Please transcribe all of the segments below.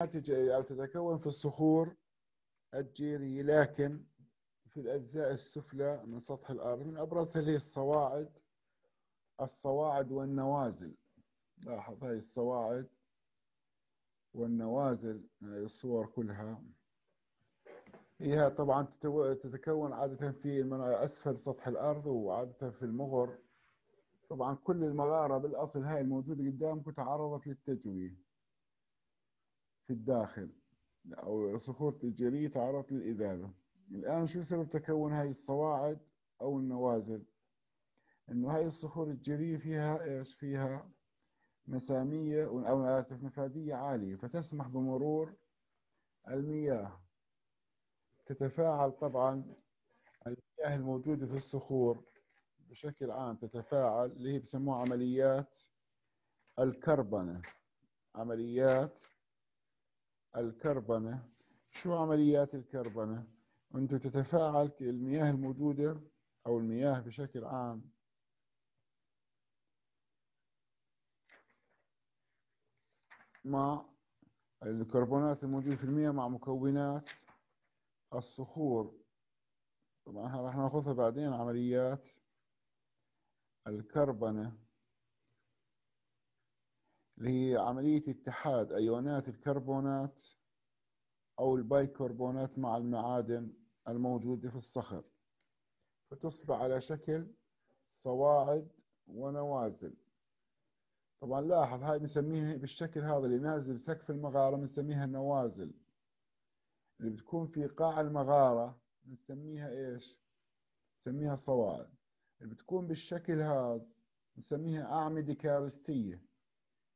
تتكون في الصخور الجيرية لكن في الأجزاء السفلى من سطح الأرض من أبرزها هي الصواعد الصواعد والنوازل. لاحظ هاي الصواعد والنوازل هاي الصور كلها. هي طبعا تتكون عادة في أسفل سطح الأرض وعادة في المغر. طبعا كل المغارة بالأصل هاي الموجودة قدامكم تعرضت للتجوية في الداخل أو صخور تجارية تعرضت للإذابة. الآن شو سبب تكون هاي الصواعد أو النوازل؟ إنه هاي الصخور الجيرية فيها إيش؟ فيها مسامية أو آسف نفادية عالية فتسمح بمرور المياه. تتفاعل طبعا المياه الموجودة في الصخور بشكل عام تتفاعل اللي هي بسموها عمليات الكربنة. عمليات الكربنة. شو عمليات الكربنة؟ أنت تتفاعل المياه الموجودة أو المياه بشكل عام. مع الكربونات الموجودة في المياه مع مكونات الصخور. طبعا راح ناخذها بعدين عمليات الكربنة. اللي هي عملية اتحاد أيونات الكربونات أو البايكربونات مع المعادن الموجودة في الصخر فتصبح على شكل صواعد ونوازل. طبعا لاحظ هاي بنسميها بالشكل هذا اللي نازل سقف المغارة بنسميها النوازل. اللي بتكون في قاع المغارة بنسميها إيش؟ نسميها صواعد. اللي بتكون بالشكل هذا نسميها أعمدة كارستية.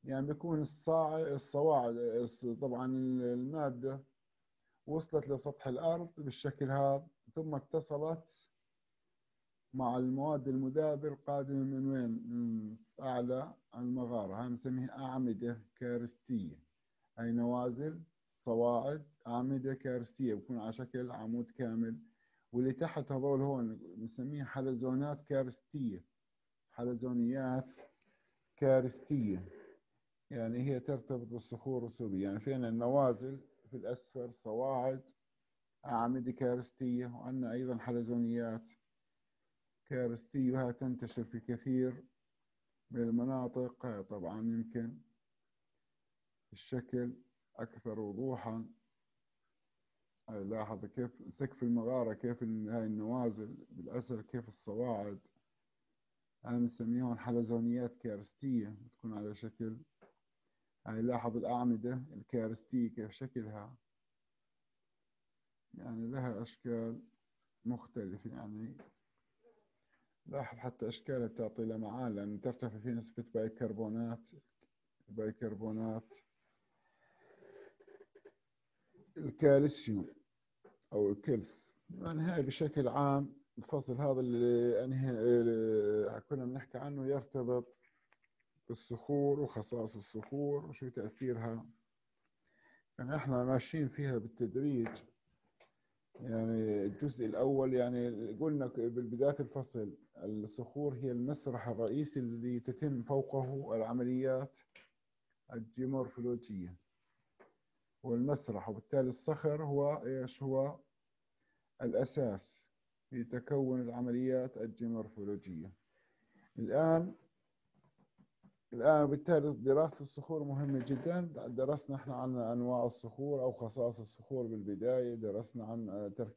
يعني بيكون الصواعد طبعا المادة وصلت لسطح الأرض بالشكل هذا ثم اتصلت مع المواد المذابة القادمة من وين؟ من أعلى المغارة. هاي نسميها أعمدة كارستية. أي نوازل صواعد أعمدة كارستية بكون على شكل عمود كامل. واللي تحت هذول هون بنسميها حلزونات كارستية. حلزونيات كارستية. يعني هي ترتبط بالصخور الرسوبية يعني فينا النوازل في الأسفل صواعد أعمدة كارستية وعندنا أيضا حلزونيات كارستية وهي تنتشر في كثير من المناطق. طبعا يمكن الشكل أكثر وضوحا. لاحظ كيف سقف المغارة كيف هاي النوازل بالأسر كيف الصواعد. هاي نسميهم حلزونيات كارستية بتكون على شكل هاي لاحظ الأعمدة الكارستية كيف شكلها. يعني لها أشكال مختلفة يعني لاحظ حتى أشكالها بتعطي لمعان لأن ترتفع في نسبة بايكربونات بايكربونات الكالسيوم أو الكلس. يعني هاي بشكل عام الفصل هذا اللي يعني كنا بنحكي عنه يرتبط بالصخور وخصائص الصخور وشو تأثيرها. يعني إحنا ماشيين فيها بالتدريج. يعني الجزء الأول يعني قلنا بالبداية الفصل الصخور هي المسرح الرئيسي الذي تتم فوقه العمليات الجيمورفولوجية. والمسرح وبالتالي الصخر هو إيش؟ هو الأساس في تكون العمليات الجيمورفولوجية. الآن الآن بالتالي دراسة الصخور مهمة جدا. درسنا إحنا عن أنواع الصخور أو خصائص الصخور بالبداية درسنا عن تركيب